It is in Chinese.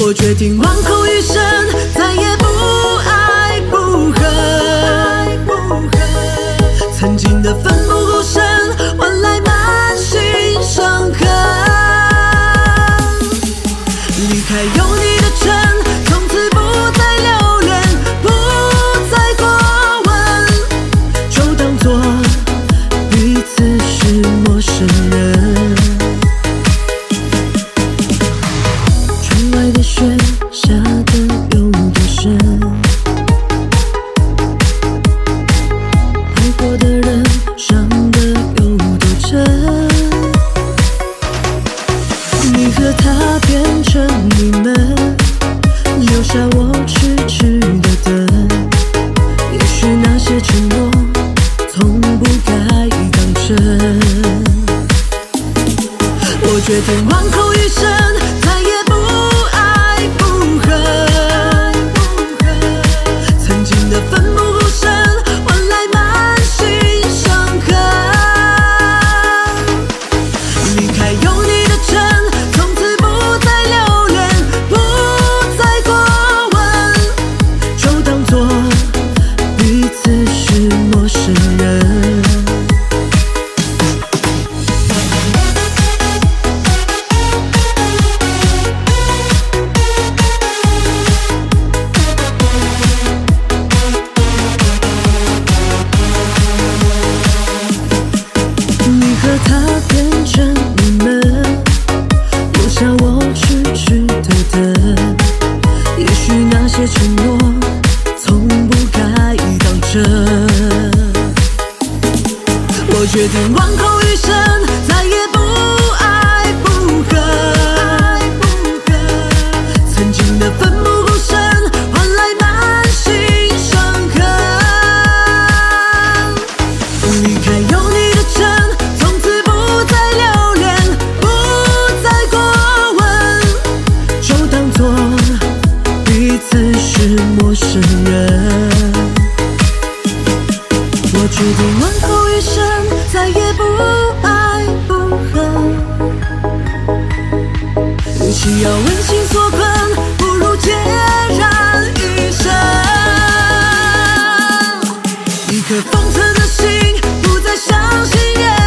我决定往后余生再也不爱不恨。曾经的分变成你们，留下我痴痴的等。也许那些承诺从不该当真。我决定往后诺从不该当真。我决定往后余生再也不爱是陌生人，我决定问候一声，再也不爱不恨。与其要温情所困，不如孑然一身。一颗放肆的心，不再相信人。